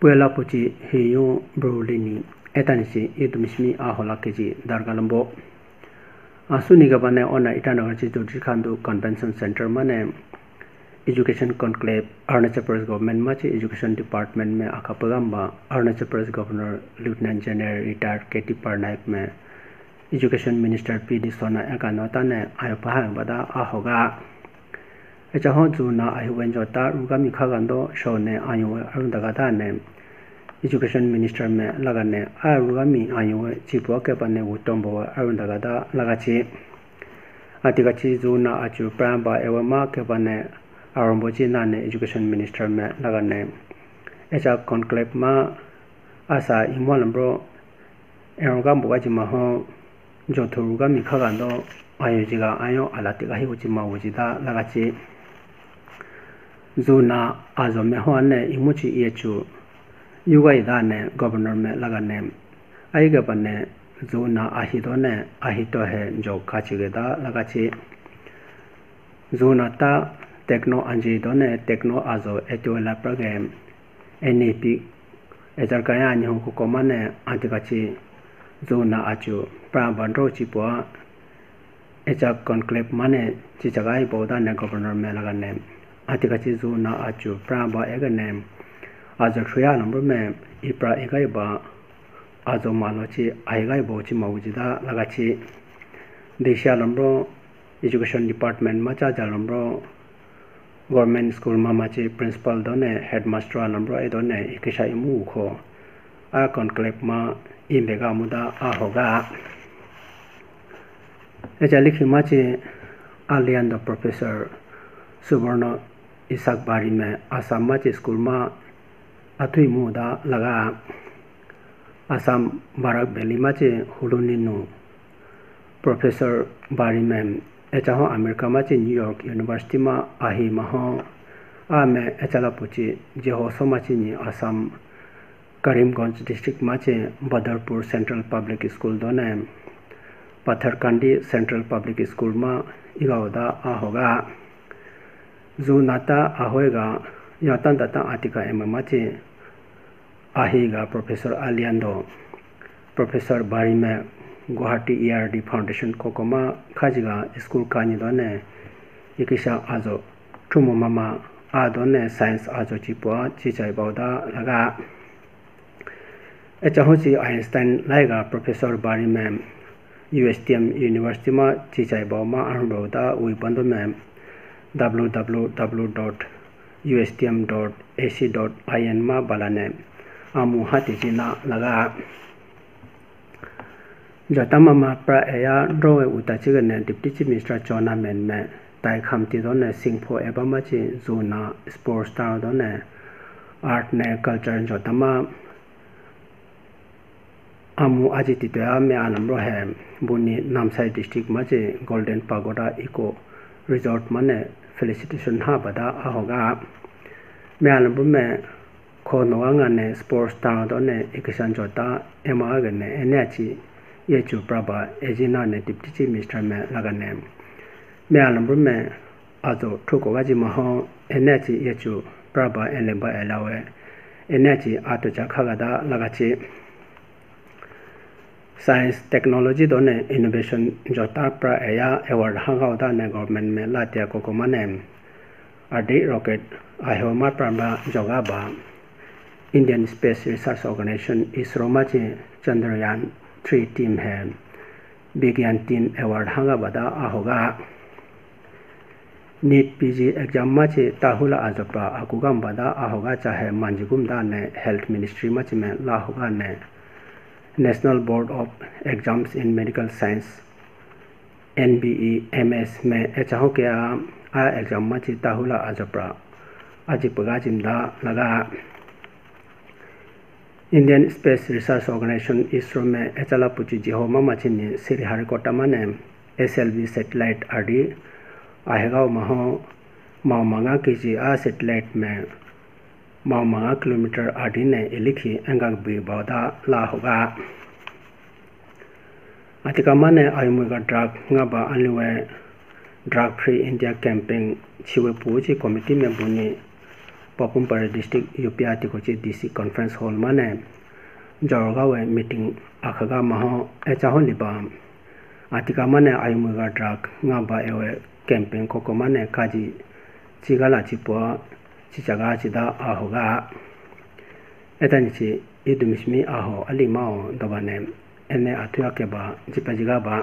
puela puchi heyo brolini etani si etumishmi a hola keji dargalambo asuni ga bane ona itanagar chi tu khandu convention center mane education conclave arunachal pradesh government ma chi education department में akapagam ba arunachal pradesh governor lieutenant general retired kt parnaik में education minister pd အချဟောဂျူနာအဟိဝန်ဂျောတာရူကမိခကန်တော့ရှောနေအာယုံအရုံတကတာနေ education minister မဲလကနေအာရူကမိအာယုံချီပွားကပနေဝတုံဘောအရုံတကတာလကချီအတိကချီဂျူနာအချူပရမ်ဘာအဝမကပနေအာရံဘောချီနာနေ education minister မဲလကနေအချာ conclave မှာအစာအင်မလံဘောအရုံကဘောချီမဟောဂျောထရူကမိခကန်တော့အာယုံကြီးကအယောအလာတိကဟိဝချီမဝချီတာလကချီ zo na a zo me ho ne imu chi ye chu. Yu ga da ne governor me la ga ne. Ai ga pa ne zo na a hi do ne a hi to he jo ka chi ge da la ga chi. Zo na ta techno anji do ne techno a zo e to la program nap e jar ka ya nyu ko ko ma ne a ti ga chi zo na a chu pra ban ro chi po a e cha conclave ma ne chi cha ga i po da ne governor me la ga ne. atikachi zu na achu pramba ega nem. Azo shuya nambar mem ipra egai ba azo malo chi aigai bo chi mawuji da laga chi desha nambar education department ma cha cha nambar government school ma ma chi principal do ne headmaster nambar e do ne ikisha imu kho a conclave ma imbega muda a hoga echa likhi ma chi alian the professor subarna isak bari में आसाम मा चे school मा अथुई मुदा लगा। आसाम बारक valley मा चे हुलुनिनु professor Bari में एचाह अमेरिका मा चे न्यूयॉर्क यूनिवर्सिटी मा आही मा हो आ में एचला पुची जे हो सो नि आसाम करीमगंज डिस्ट्रिक्ट मा चे बदरपुर सेंट्रल पब्लिक स्कूल दो ने पत्थरकांडी सेंट्रल पब्लिक स्कूल मा इगावदा आ होगा। Zu nata ahoega yatan data atika emamachi ahiga professor aliando professor barime guwahati erd foundation kokoma khajiga school kani done ikisha azo thumo mama adone science azo chipwa chichai bauda laga echahochi einstein laiga professor barime USTM University ma chichai baw ma arbo da ui bando mem www.ustm.ac.in ma balane amu hati jina laga jatama ma pra eya rowe uta chiga ne deputy chief minister chona men me tai kham ti do ne singpo eba ma chi zona sports star do ne art ne culture jatama amu aji ti te ame anam ro he buni namsai district ma chi golden pagoda eco resort mane felicitation ha bada ahoga me alam bu me kho no nga ne sports star do ne ikishan jota ema ga ne ene chi ye chu praba ejina ne deputy chief minister me laga ne me alam bu me azo thuko ga ji ma ho ene chi ye chu praba ele ba elawe ene chi ato cha kha ga da laga chi science technology दोने innovation जो तप्रा एया award हंगाउदा ने government में लातिया को मनेम अडि rocket आहोमा प्रमा जोगा बा Indian space research organisation ISRO माचे Chandrayaan three team है विज्ञान टीम एवॉर्ड हंगा बदा आहोगा नीट पी जी एग्ज़ाम माचे ताहुला आजोपा अकुगम बदा आहोगा चाहे मांझीगुम दा ने हेल्थ मिनिस्ट्री मच में लाहोगा ने national board of exams in medical science N B E M S में एचाहो के आ एग्ज़ाम में चिता हुला अजप्रा अजिपगा ज़िंदा लगा। Indian space research organisation ISRO में एचला पुची जिहो ममा चिनी सिरी हरिकोटा मने एस एल वी सेटेलाइट आदि आहेगाव महो माओ मंगा की जी आ सेटेलाइट में। माओ मंगा किलोमीटर आदि ने इलिखी एंगाग बी बौदा ला होगा अतिका माने आयुमुगा drug ngaba anliwe drug free India camping छिवे पूजी कमिटी में बुनी Papum Pare District UPI ti ko chi DC Conference Hall ma ne jorga we meeting akhaga ma ho e cha ho li ba atika ma ne ayumu ga drug nga ba e we campaign ko ko ma ne ka ji chichagachida ahoga etanchi idumishmi aho alimaon dobane ene atuya keba jipajiga ba